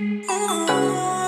Ooh.